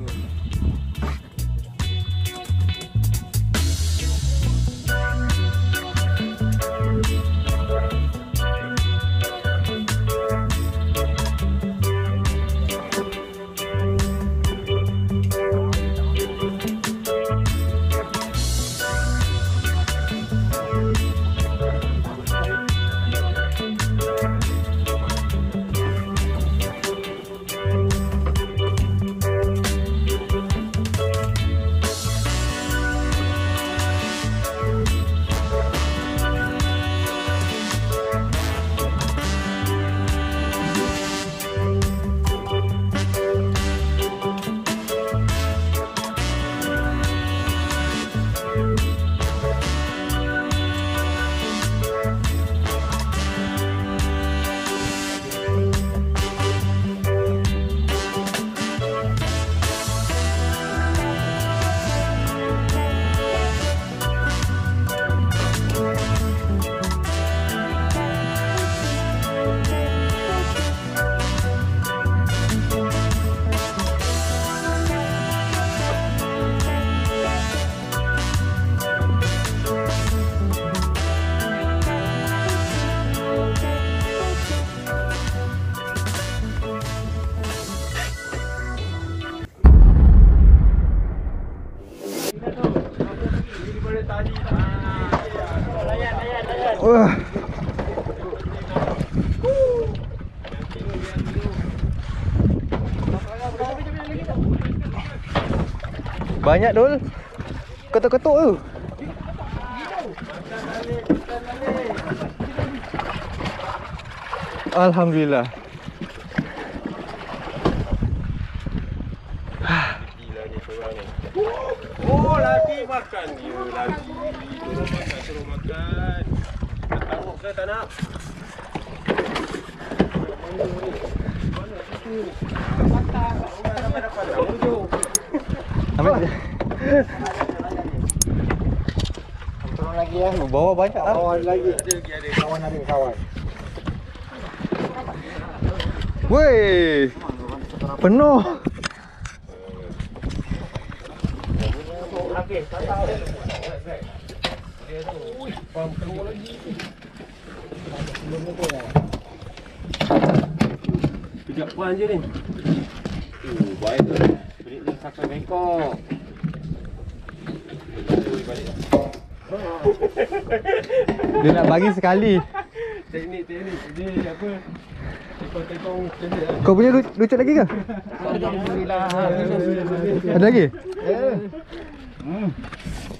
বুঝতে পারলাম Wah. Banyak dul. Ketuk-ketuk tu. Alhamdulillah. Korang ni. Oh, lagi makan dia. Lagi. Suruh makan, suruh makan. Tak ke tak nak? Ambil. Turun lagi ya. Bawa banyak ah. Kawan lagi. Ada lagi ada. Kawan ada kawan. Woi. Penuh. Kejap puan je ni. Oh, baik tu. Beri dia sampai bengkok. Dia nak bagi sekali. Teknik, teknik. Ini apa? Tekong-tekong ni lah. Kau punya lu- lucut lagi ke? Alhamdulillah. Ada lagi?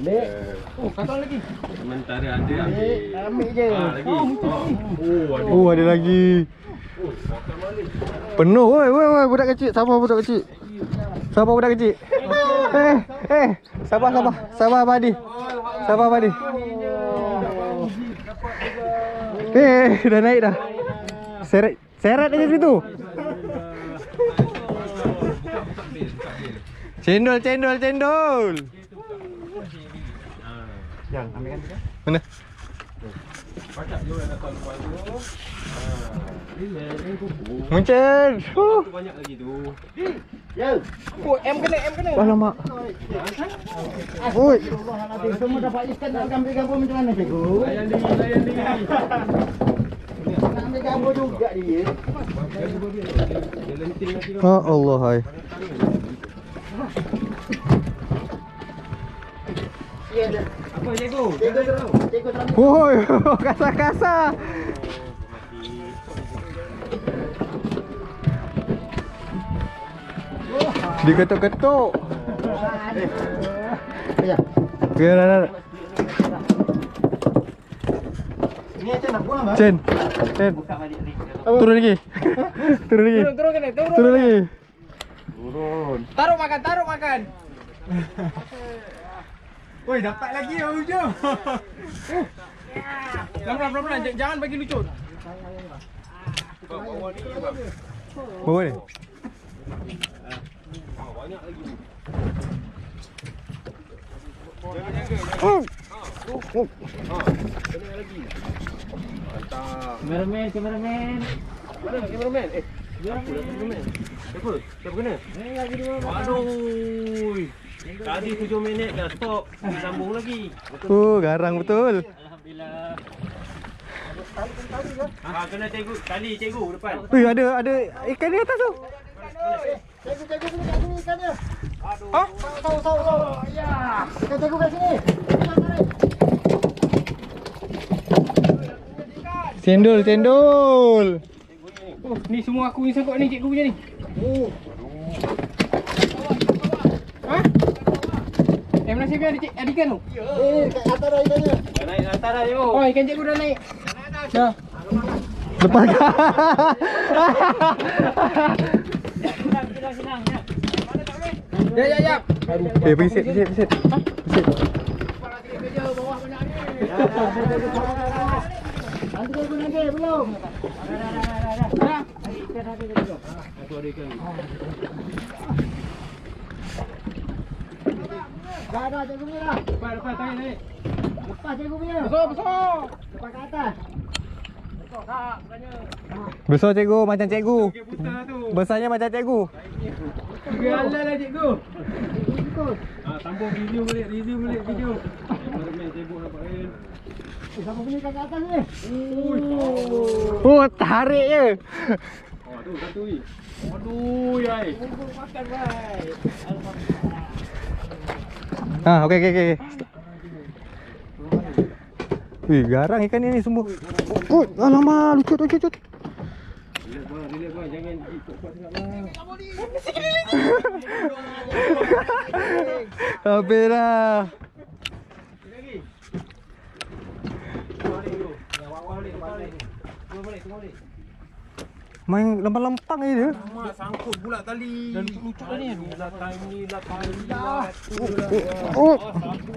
Ambil. Oh, kata lagi. Sementara ada ambil. Ambil je. Ah, lagi. Oh, oh ada. Oh, ada lagi. Oh. Penuh woi woi woi budak kecil. Sabar budak kecil. Sabar budak kecil. Eh, eh. Sabar sabar. Sabar Abadi. Sabar Abadi. Eh, dah naik dah. Seret seret aja situ. Cendol, cendol, cendol. Yang ambilkan dia. Mana? Datang lepas tu. Ah, relax, ni kuku. Muncul. Banyak lagi tu. Ya. Oh, M kena, M kena. Alamak. Oi. Semua dapat ikan nak ambil gambar macam mana cikgu? Layan diri, layan diri. Nak ambil gambar juga dia. Ha Allah hai. Ya dah. Cikgu? Woi, kasar-kasar. Diketuk-ketuk. Ya. Biar nak. Ini aja nak buang, Bang. Chen. Chen. Turun lagi. Turun lagi. Turun kena, turun. Turun lagi. Taruh makan, taruh makan. Woi, dapat lagi ya hujung. Pelan-pelan, pelan-pelan. J- Jangan bagi lucut. Bawa ni. Mantap. Kameraman, kameraman. Mana kameraman? Eh, Siapa? Siapa kena? Aduh. Tadi 7 minit dah stop. Sambung lagi. Oh, garang betul. Alhamdulillah. Ah, kena cikgu. Kali cikgu depan. Wih, ada ada ikan di atas tu. Cikgu, cikgu sini kat sini ikannya. Aduh. Tahu, tahu, tahu. Ya. Ikan cikgu kat sini. Ikan. Cendol, cendol. Oh, ni semua aku ni sangkut ni cikgu punya ni. Oh. Ha? Eh, mana sini ada cik ada ikan tu? Eh, kat atas dah ikannya. Dah naik atas dah cikgu. Oh, ikan cikgu dah naik. Dah. Lepas. Ya, ya, ya. eh, pergi sit, pergi sit, pergi sit. Pergi sit. Nanti cikgu nanti belum. Dah. Dah, cikgu punya dah. Lepas, lepas, tarik, tarik. Lepas cikgu punya. Besar, besar. Lepas kat atas. Besar cikgu macam cikgu. Okey, putar tu. Besarnya macam cikgu. Galah lah cikgu. Ah, sambung review balik, review balik video. Eh, siapa punya kat atas ni? Oh, tarik je. Oh, tu satu ni. Aduh, yai. Ha, okey okey okey. Wih, garang ikan ni semua. Oh, alamak, lucut lucut lucut. Relax relax. Jangan ikut kuat sangat bang. Habis dah. Main lempang-lempang je dia. Mak sangkut pula tali. Dan lucu dah ni. Lah time ni lah tali lah. Oh. Satu.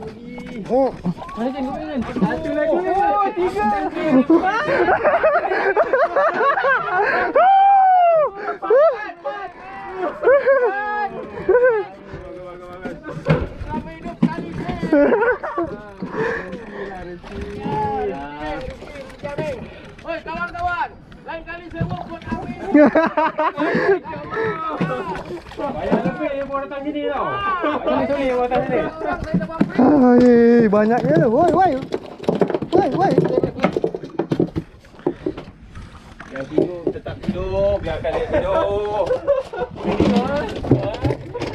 Oh. Mana cikgu ni? Satu lagi. Oh, tiga. Oi, Lain kali saya mau buat awin. Bayar lebih yang bawa datang sini tau. Sorry, sorry yang bawa datang sini. Hai, banyaknya. Woi, woi. Woi, woi. Yang tidur tetap tidur. Biarkan dia tidur.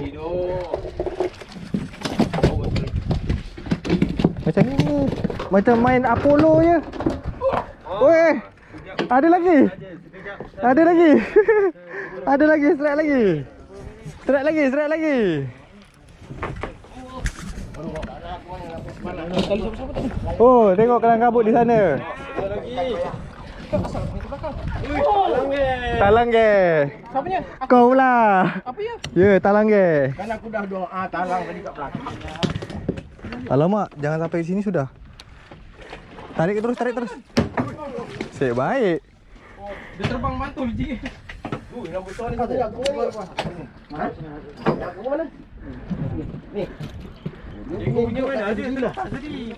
Tidur. Macam ni. Macam main Apollo je. Woi. Ada lagi. Ada lagi. Ada lagi, strike lagi. Strike lagi, strike lagi. Oh, tengok kelang kabut di sana. Ada lagi. Ui, talang ke? Talang ke? Siapa punya? Kau lah. Apa ya? Ya, talang ke? Kan aku dah doa talang tadi kat belakang. Alamak, jangan sampai sini sudah. Tarik terus, tarik terus. Sik baik. Dia terbang mantul je. Ui, yang besar ni. Kau aku ni. Ha? Aku mana? Ni. Cikgu punya mana? Ada terlepas tadi.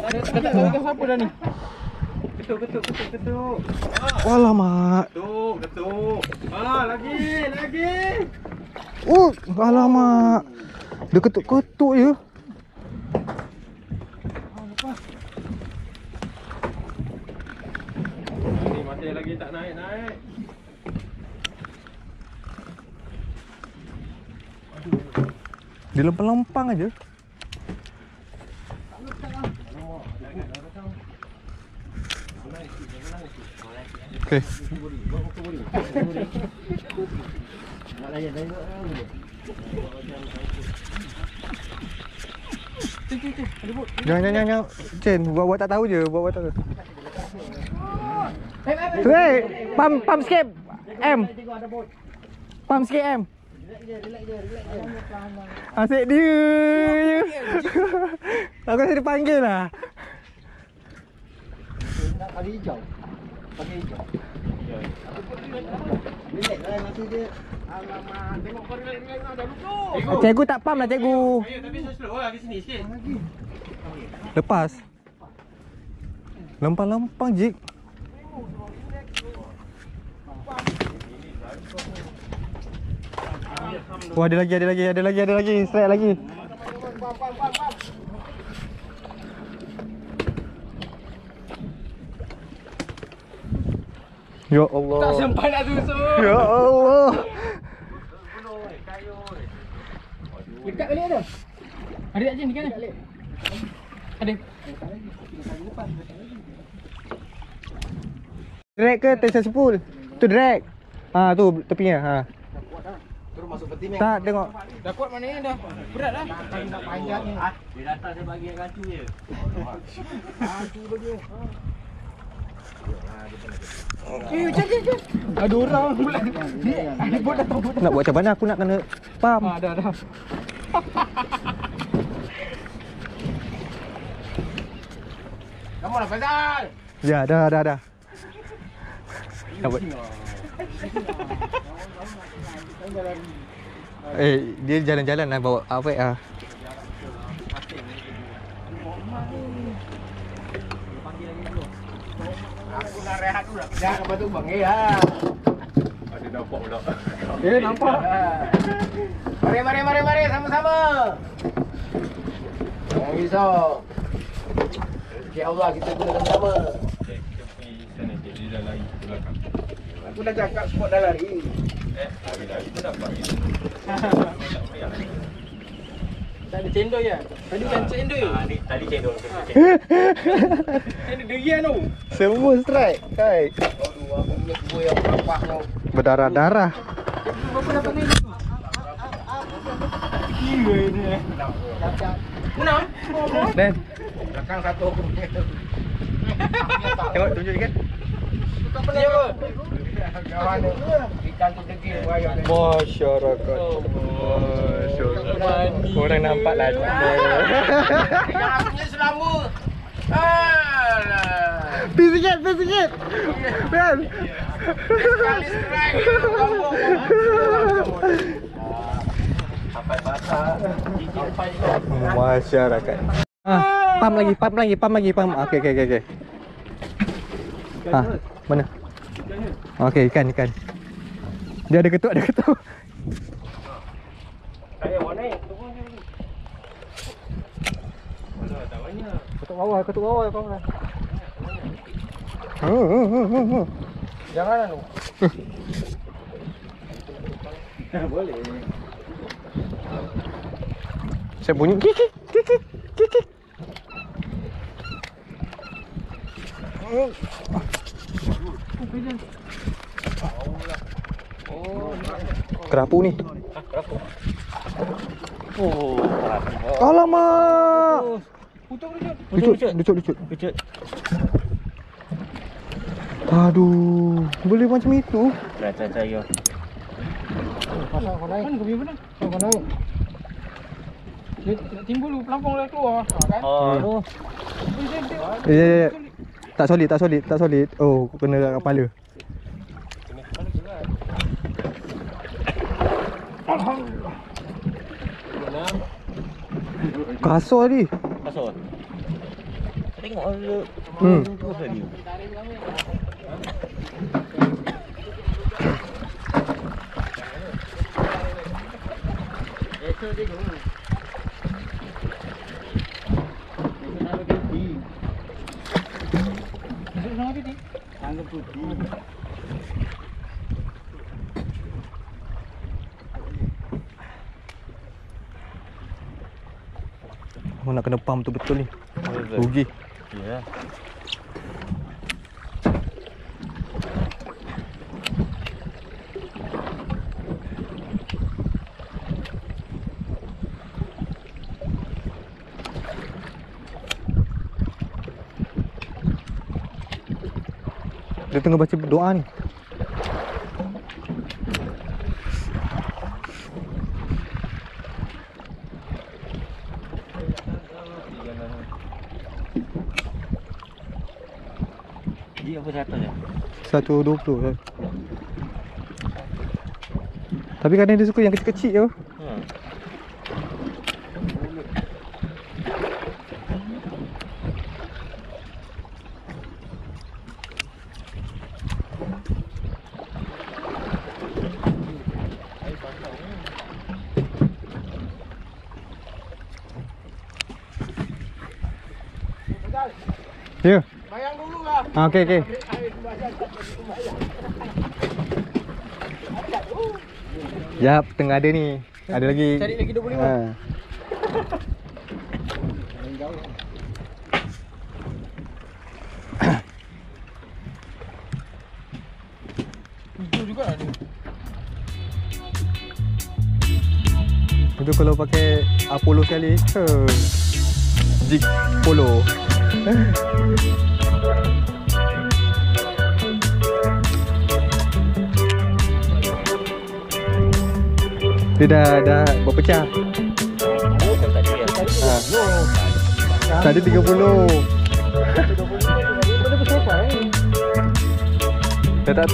Dah tak tahu ikan siapa dah ni. Ketuk, ketuk, ketuk, ketuk. Alamak. Ketuk, ketuk. Ah, lagi, lagi. Oh, alamak. Dia ketuk-ketuk je. Ni tak naik-naik. Dia lempang-lempang aja. Okey. Jangan jangan jangan. Chen, buat buat tak tahu je, buat buat tak tahu. Hei, pam pam sikit. M. Pam sikit M. Asyik dia je. Aku rasa dia panggil lah. Nak kali hijau. Pakai hijau. Cikgu tak pam lah cikgu. Lepas. Lempang-lempang jik. Wah, ada lagi, ada lagi, ada lagi, ada lagi. Strike lagi. Ya Allah. Tak sempat nak susun. Ya Allah. Dekat balik ada. Ada tak Jin dekat ni? Ada. Drag ke tension spool? Tu drag. Ha tu tepinya. Ha. Masuk peti meh. Tak tengok. Dah kuat mana dah. Berat dah. Panjang ni. Dia datang dia bagi yang kacu je. Eh, macam je. Ada orang pula. Ada bot dah bot. Nak buat macam mana aku nak kena pump. Ah, dah dah. Kamu lah Faizal. Ya, dah dah dah. Nak buat. Eh, dia jalan-jalan lah bawa apa ah. Aku nak rehat dulu. Dah lepas tu bang ya. Ada nampak pula. Eh, nampak. Mari mari mari mari sama-sama. Jangan risau. Rezeki Allah kita gunakan sama. Kita pergi sana je. Dia dah lari ke belakang. Aku dah cakap spot dah lari. Eh, lari-lari pun dapat je. Tak ada cendol je. Tadi kan cendol. Ah, ni tadi cendol. Cendol durian tu. Semua strike. Kai. Aduh, aku punya dua yang berapa kau. Berdarah-darah. Berapa dapat ni? Gila ni. Menang. Dan Belakang satu tengok tunjuk sikit. Ni apa? Ikan tu degil. Masyarakat. Mandi. Orang nampak lah. Yang aku punya selama. Alah. Pi sikit, pi sikit. Ben. Sampai basah. Masyarakat. Ah, pam lagi, pam lagi, pam lagi, pam. Okey, okey, okey, okey. Ha, mana? Okey, ikan, ikan. Dia ada ketuk, ada ketuk. Saya mau naik. Turun je. Mana tak banyak. Ketuk bawah, ketuk bawah ya, kawan. Oh, oh, oh, oh, oh. Jangan anu. Saya bunyi kiki, kiki, kiki. Kerapu ni. Oh, Alamak. Putuk. Lucut, lucut, lucut. Lucut. Aduh, boleh macam itu? Dah cahaya. Pasal kau naik. Kan kau benar. Kau naik. Dia timbul pelampung dah keluar. Ha, kan? Oh, Ya, ya, ya. Tak solid, tak solid, tak solid. Oh, kena kat kepala. Kasar ni. Pasal. Tengok ada. Hmm. Terus tadi. Masuk sana tadi. Aku nak kena pump tu betul ni. Rugi. Ya. Dia tengah baca doa ni. 120 lah. Eh. Tapi kadang dia suka yang kecil-kecil tu. Ya. Yeah. Bayang dulu dululah. Okey okey. Jap, tengah ada ni. Ada lagi. Cari lagi 25. Ha. Tujuh juga ada. Itu kalau pakai Apollo sekali. Ke. Jig Polo. Dia dah dah berpecah. Ha. Tadi 30. Dah tak